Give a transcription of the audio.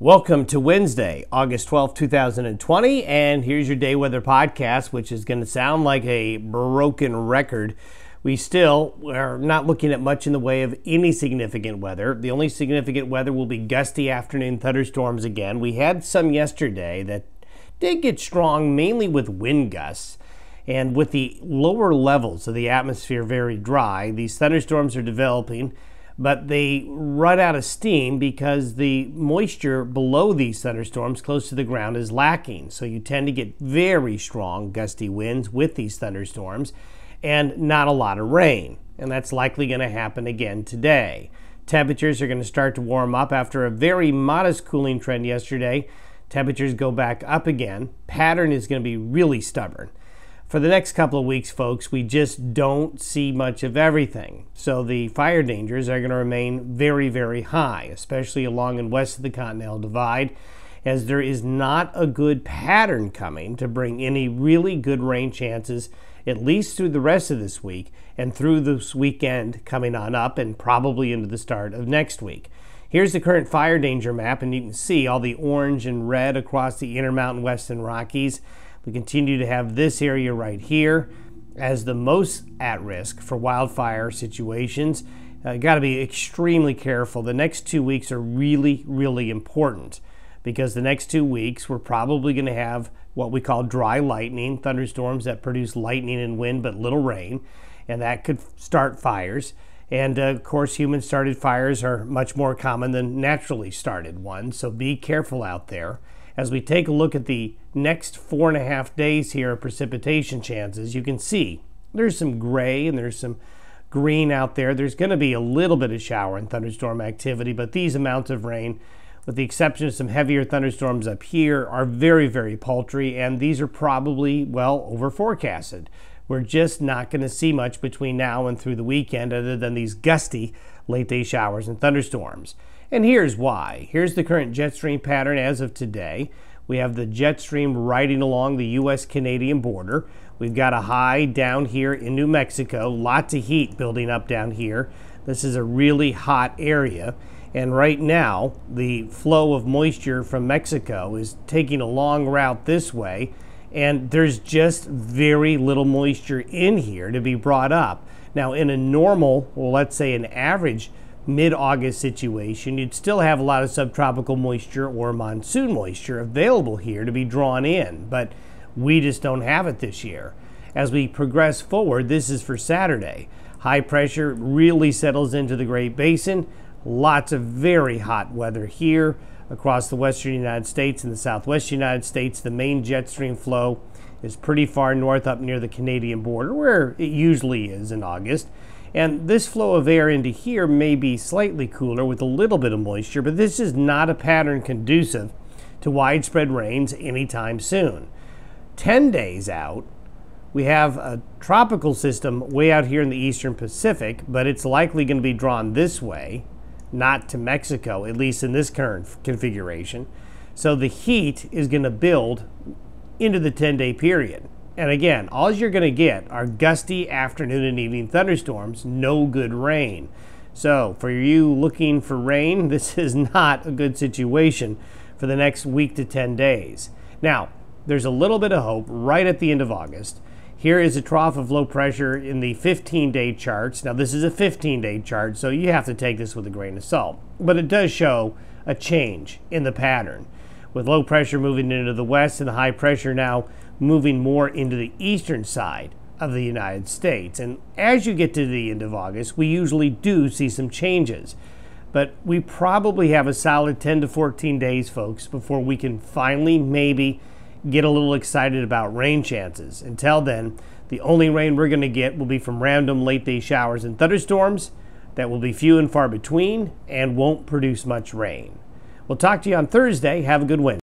Welcome to Wednesday, August 12, 2020, and here's your day weather podcast, which is going to sound like a broken record. We still are not looking at much in the way of any significant weather. The only significant weather will be gusty afternoon thunderstorms again. We had some yesterday that did get strong, mainly with wind gusts. And with the lower levels of the atmosphere very dry, these thunderstorms are developing but they run out of steam because the moisture below these thunderstorms close to the ground is lacking. So you tend to get very strong gusty winds with these thunderstorms and not a lot of rain. And that's likely going to happen again today. Temperatures are going to start to warm up after a very modest cooling trend yesterday. Temperatures go back up again. Pattern is going to be really stubborn for the next couple of weeks, folks, we just don't see much of everything. So the fire dangers are going to remain very, very high, especially along and west of the Continental Divide, as there is not a good pattern coming to bring any really good rain chances, at least through the rest of this week and through this weekend coming on up and probably into the start of next week. Here's the current fire danger map, and you can see all the orange and red across the Intermountain Western Rockies. We continue to have this area right here as the most at risk for wildfire situations. Uh, Got to be extremely careful. The next two weeks are really, really important because the next two weeks we're probably going to have what we call dry lightning, thunderstorms that produce lightning and wind but little rain, and that could start fires. And uh, of course, human started fires are much more common than naturally started ones, so be careful out there. As we take a look at the next four and a half days here of precipitation chances, you can see there's some gray and there's some green out there. There's going to be a little bit of shower and thunderstorm activity, but these amounts of rain, with the exception of some heavier thunderstorms up here, are very, very paltry, and these are probably, well, over forecasted. We're just not going to see much between now and through the weekend other than these gusty late day showers and thunderstorms. And here's why. Here's the current jet stream pattern as of today. We have the jet stream riding along the U.S. Canadian border. We've got a high down here in New Mexico, lots of heat building up down here. This is a really hot area. And right now, the flow of moisture from Mexico is taking a long route this way, and there's just very little moisture in here to be brought up. Now, in a normal, well, let's say an average mid August situation, you'd still have a lot of subtropical moisture or monsoon moisture available here to be drawn in, but we just don't have it this year. As we progress forward, this is for Saturday. High pressure really settles into the Great Basin. Lots of very hot weather here across the western United States and the southwest United States. The main jet stream flow is pretty far north up near the Canadian border, where it usually is in August. And this flow of air into here may be slightly cooler with a little bit of moisture, but this is not a pattern conducive to widespread rains anytime soon. 10 days out, we have a tropical system way out here in the eastern Pacific, but it's likely going to be drawn this way, not to Mexico, at least in this current configuration. So the heat is going to build into the 10 day period. And again, all you're going to get are gusty afternoon and evening thunderstorms, no good rain. So, for you looking for rain, this is not a good situation for the next week to 10 days. Now, there's a little bit of hope right at the end of August. Here is a trough of low pressure in the 15 day charts. Now, this is a 15 day chart, so you have to take this with a grain of salt. But it does show a change in the pattern with low pressure moving into the west and the high pressure now moving more into the eastern side of the United States. And as you get to the end of August, we usually do see some changes. But we probably have a solid 10 to 14 days, folks, before we can finally maybe get a little excited about rain chances. Until then, the only rain we're going to get will be from random late day showers and thunderstorms that will be few and far between and won't produce much rain. We'll talk to you on Thursday. Have a good win.